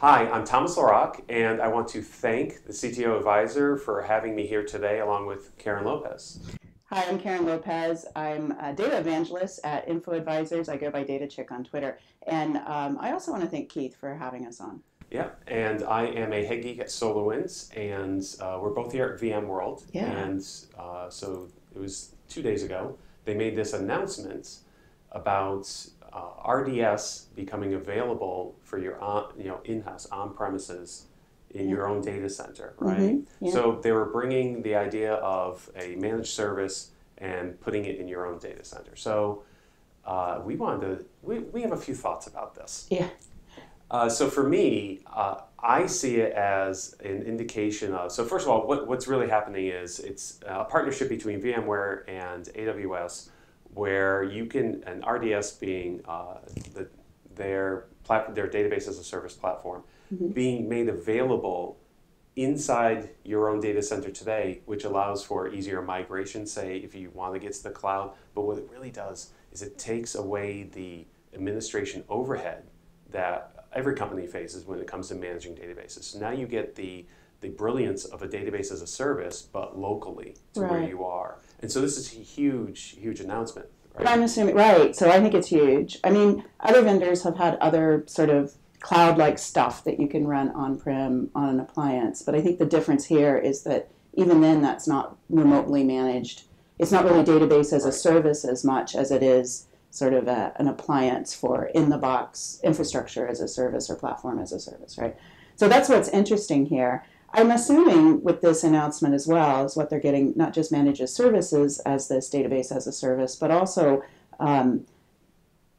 Hi, I'm Thomas LaRock, and I want to thank the CTO Advisor for having me here today, along with Karen Lopez. Hi, I'm Karen Lopez. I'm a data evangelist at Info Advisors. I go by Data Chick on Twitter. And um, I also want to thank Keith for having us on. Yeah, and I am a head geek at SolarWinds, and uh, we're both here at VMworld. Yeah. And uh, so it was two days ago, they made this announcement about uh, RDS becoming available for your on, you know in-house on-premises in your own data center, right? Mhm, yeah. So they were bringing the idea of a managed service and putting it in your own data center. So uh, we wanted to, we, we have a few thoughts about this. Yeah. Uh, so for me, uh, I see it as an indication of. So first of all, what, what's really happening is it's a partnership between VMware and AWS, where you can, and RDS being uh, the, their plat, their database as a service platform, being made available inside your own data center today, which allows for easier migration, say if you want to get to the cloud. But what it really does is it takes away the administration overhead that every company faces when it comes to managing databases. So now you get the the brilliance of a database as a service, but locally to where you are. And so this is a huge, huge announcement. Right? But I'm assuming, right, so I think it's huge. I mean, other vendors have had other sort of cloud like stuff that you can run on prem on an appliance. But I think the difference here is that even then, that's not remotely managed. It's not really database as a service as much as it is sort of a, an appliance for in the box infrastructure as a service or platform as a service, right? So that's what's interesting here. I'm assuming with this announcement as well is what they're getting not just manages services as this database as a service, but also um,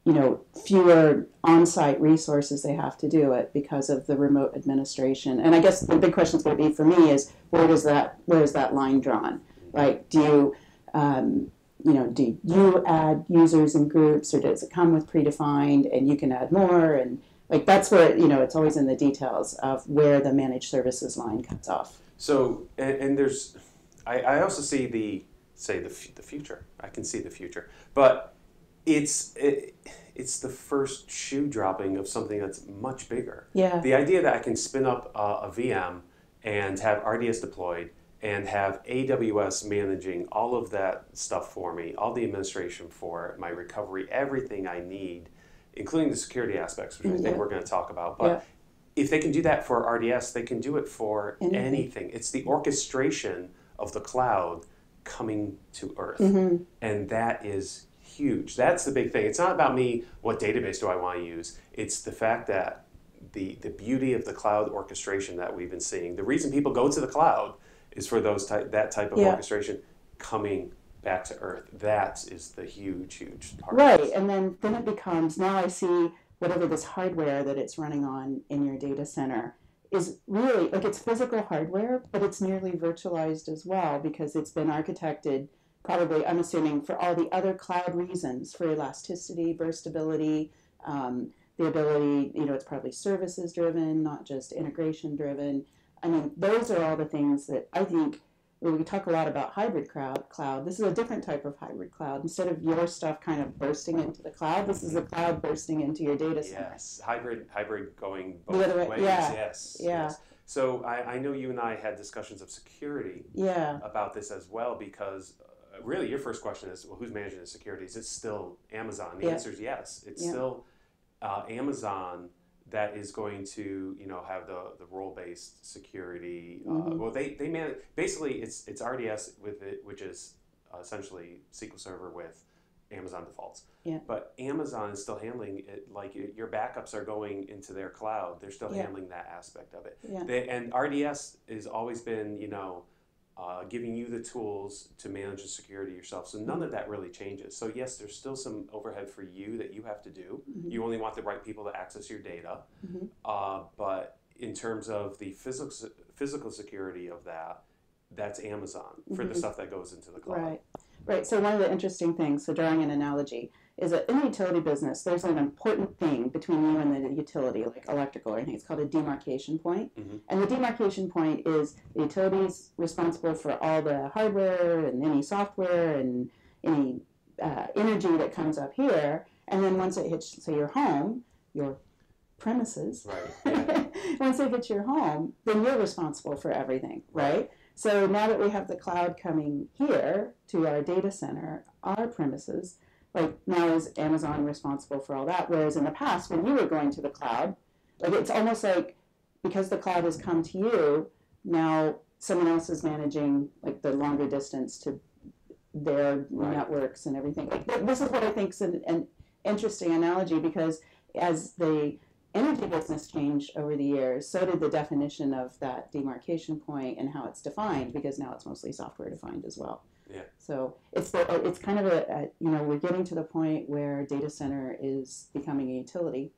you know fewer on-site resources they have to do it because of the remote administration. And I guess the big question is going to be for me is where does that where is that line drawn? Right? Do you um, you know do you add users and groups or does it come with predefined and you can add more and like that's where you know it's always in the details of where the managed services line cuts off. So, and, and there's, I, I also see the, say, the, f- the future. I can see the future. But it's, it, it's the first shoe dropping of something that's much bigger. Yeah. The idea that I can spin up uh, a VM and have RDS deployed and have AWS managing all of that stuff for me, all the administration for it, my recovery, everything I need, including the security aspects, which I think Yeah. we're going to talk about. But Yeah. if they can do that for RDS, they can do it for Anything. anything. It's the orchestration of the cloud coming to Earth. Mm-hmm. And that is huge. That's the big thing. It's not about me, what database do I want to use? It's the fact that the, the beauty of the cloud orchestration that we've been seeing. The reason people go to the cloud is for those type, that type of Yeah. orchestration coming back to Earth. That is the huge, huge part. Right, and then then it becomes now I see whatever this hardware that it's running on in your data center is really like it's physical hardware, but it's nearly virtualized as well because it's been architected probably I'm assuming for all the other cloud reasons for elasticity, burstability, um, the ability you know it's probably services driven, not just integration driven. I mean those are all the things that I think when we talk a lot about hybrid cloud, cloud, this is a different type of hybrid cloud. Instead of your stuff kind of bursting into the cloud, this is the cloud bursting into your data center. Yes, hybrid, hybrid going both ways. yeah, Yes, yeah. yes. So I, I know you and I had discussions of security Yeah, about this as well because uh, really your first question is well, who's managing the security? Is it still Amazon? The Yeah. answer is yes. It's Yeah. still uh, Amazon that is going to you know have the, the role based security. Uh, Mhm. well, they they manage basically it's it's RDS with it, which is uh, essentially SQL Server with Amazon defaults. Yeah. But Amazon is still handling it like your backups are going into their cloud. They're still Yeah. handling that aspect of it. yeah, They, and RDS has always been, you know, uh, giving you the tools to manage the security yourself. So none of that really changes. So yes, there's still some overhead for you that you have to do. Mhm. You only want the right people to access your data. Mhm. Uh, but in terms of the physical physical security of that, that's Amazon for the Mhm. stuff that goes into the cloud. right, right. So one of the interesting things, so drawing an analogy, is that in the utility business, there's an important thing between you and the utility, like electrical or anything. It's called a demarcation point. Mhm. And the demarcation point is the utility's responsible for all the hardware and any software and any uh, energy that comes up here. And then once it hits, say, your home, your premises, Right. Yeah. once get to your home, then you're responsible for everything, right? So now that we have the cloud coming here to our data center, our premises, like now is Amazon responsible for all that? Whereas in the past, when you were going to the cloud, like it's almost like because the cloud has come to you, now someone else is managing like the longer distance to their Right. networks and everything. Like, this is what I think is an, an interesting analogy because as the energy business changed over the years, so did the definition of that demarcation point and how it's defined because now it's mostly software defined as well. Yeah. So it's the, it's kind of a, a you know we're getting to the point where data center is becoming a utility,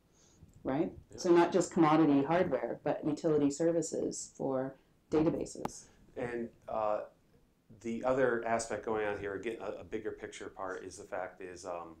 right? Yeah. So not just commodity hardware, but utility services for databases. And uh, the other aspect going on here, again, a, a bigger picture part is the fact is, um,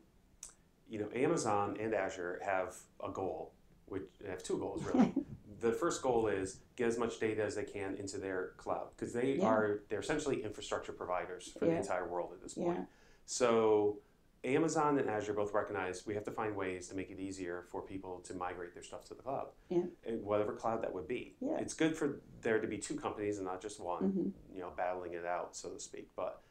you know, Amazon and Azure have a goal, which have two goals really. the first goal is get as much data as they can into their cloud because they Yeah. are they're essentially infrastructure providers for the entire world at this point. Yeah. So Amazon and Azure both recognize we have to find ways to make it easier for people to migrate their stuff to the cloud. Yeah. And whatever cloud that would be. Yeah. It's good for there to be two companies and not just one, Mm-hmm. you know, battling it out, so to speak. But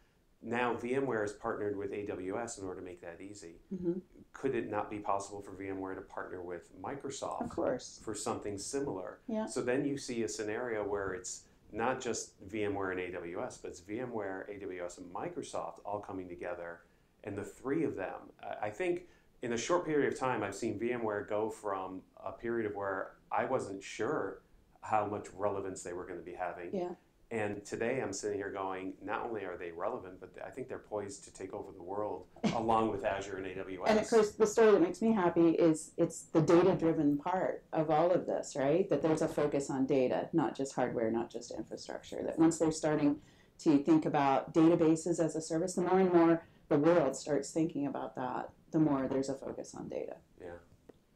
now VMware has partnered with AWS in order to make that easy. Mm-hmm. Could it not be possible for VMware to partner with Microsoft Of course. for something similar? Yeah. So then you see a scenario where it's not just VMware and AWS, but it's VMware, AWS, and Microsoft all coming together, and the three of them. I think in a short period of time, I've seen VMware go from a period of where I wasn't sure how much relevance they were going to be having. Yeah. And today I'm sitting here going, not only are they relevant, but I think they're poised to take over the world along with Azure and AWS. And of course, the story that makes me happy is it's the data driven part of all of this, right? That there's a focus on data, not just hardware, not just infrastructure. That once they're starting to think about databases as a service, the more and more the world starts thinking about that, the more there's a focus on data. yeah.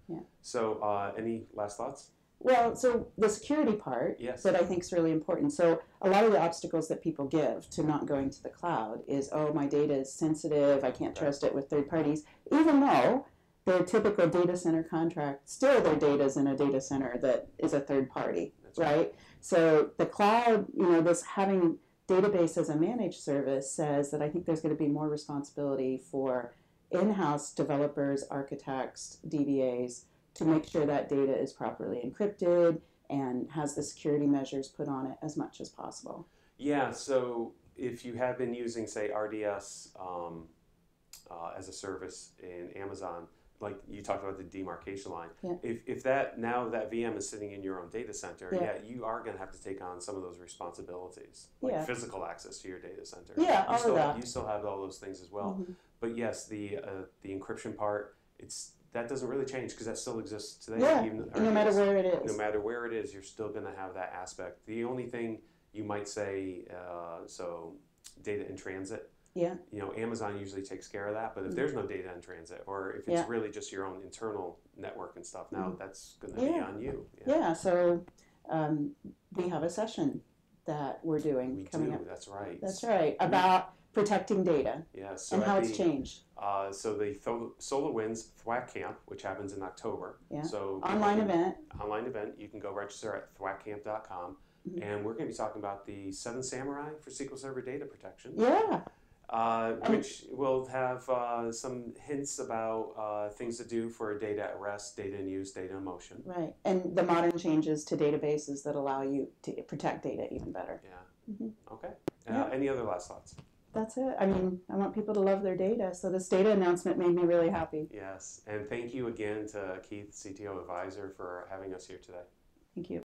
Yeah. So, uh, any last thoughts? Well, so the security part Yes. that I think is really important. So a lot of the obstacles that people give to not going to the cloud is, oh, my data is sensitive. I can't trust it with third parties, even though their typical data center contract still their data is in a data center that is a third party, right. right? So the cloud, you know, this having database as a managed service says that I think there's going to be more responsibility for in-house developers, architects, DBAs to make sure that data is properly encrypted and has the security measures put on it as much as possible. Yeah, so if you have been using, say, RDS um, uh, as a service in Amazon, like you talked about the demarcation line, Yeah. if, if that now that VM is sitting in your own data center, Yeah. yeah, you are going to have to take on some of those responsibilities, like Yeah. physical access to your data center. Yeah, you all of still, that. You still have all those things as well. Mhm. But yes, the uh, the encryption part, it's that doesn't really change because that still exists today. Yeah, even no matter RDS where it is. no matter where it is, you're still going to have that aspect. The only thing you might say, uh, so data in transit, Yeah, you know, Amazon usually takes care of that. But if there's no data in transit, or if it's Yeah. really just your own internal network and stuff, now that's going to be on you. yeah. So um, we have a session that we're doing we coming do. up. That's right. That's right about protecting data Yeah. So and how the, it's changed. Uh, so the Tho- SolarWinds Thwack Camp, which happens in October. Yeah. So Online can- event. Online event. You can go register at thwackcamp.com. Mm-hmm. And we're going to be talking about the Seven Samurai for SQL Server data protection. Yeah, uh, which will have uh, some hints about uh, things to do for data at rest, data in use, data in motion. right. And the modern changes to databases that allow you to protect data even better. Yeah. Okay. Uh, Mm-hmm. Yeah. Any other last thoughts? That's it. I mean, I want people to love their data. So this data announcement made me really happy. Yes. And thank you again to Keith, CTO advisor, for having us here today. Thank you.